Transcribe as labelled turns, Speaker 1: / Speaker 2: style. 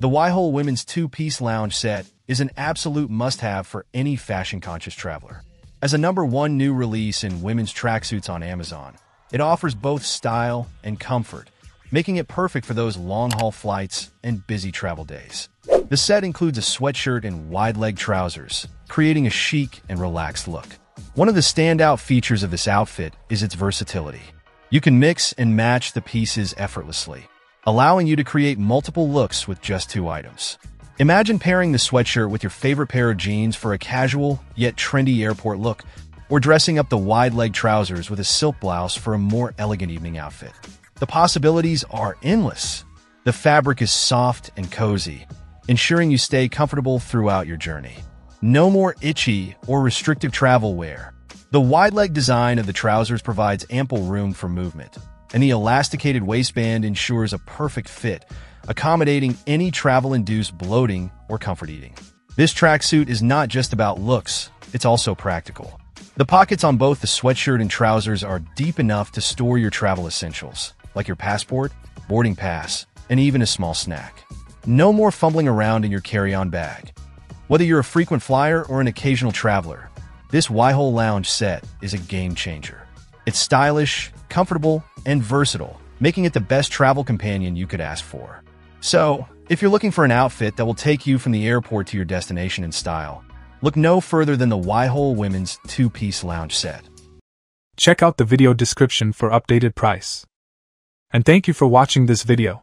Speaker 1: The Wiholl Women's Two-Piece Lounge Set is an absolute must-have for any fashion-conscious traveler. As a number one new release in women's tracksuits on Amazon, it offers both style and comfort, making it perfect for those long-haul flights and busy travel days. The set includes a sweatshirt and wide-leg trousers, creating a chic and relaxed look. One of the standout features of this outfit is its versatility. You can mix and match the pieces effortlessly, allowing you to create multiple looks with just two items. Imagine pairing the sweatshirt with your favorite pair of jeans for a casual yet trendy airport look, or dressing up the wide leg trousers with a silk blouse for a more elegant evening outfit. The possibilities are endless. The fabric is soft and cozy, ensuring you stay comfortable throughout your journey. No more itchy or restrictive travel wear. The wide leg design of the trousers provides ample room for movement, and the elasticated waistband ensures a perfect fit, accommodating any travel-induced bloating or comfort eating. This tracksuit is not just about looks, it's also practical. The pockets on both the sweatshirt and trousers are deep enough to store your travel essentials, like your passport, boarding pass, and even a small snack. No more fumbling around in your carry-on bag. Whether you're a frequent flyer or an occasional traveler, this Wiholl Lounge set is a game changer. It's stylish, comfortable, and versatile, making it the best travel companion you could ask for. So, if you're looking for an outfit that will take you from the airport to your destination in style, look no further than the Wiholl Women's two-piece lounge set.
Speaker 2: Check out the video description for updated price. And thank you for watching this video.